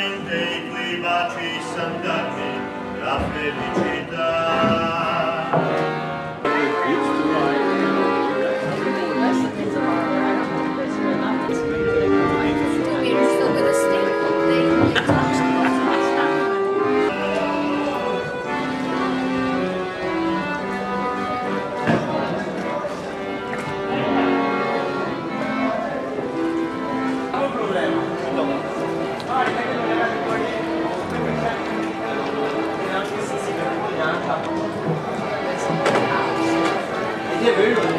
sacramente i tuoi baci santati la felicità Yeah.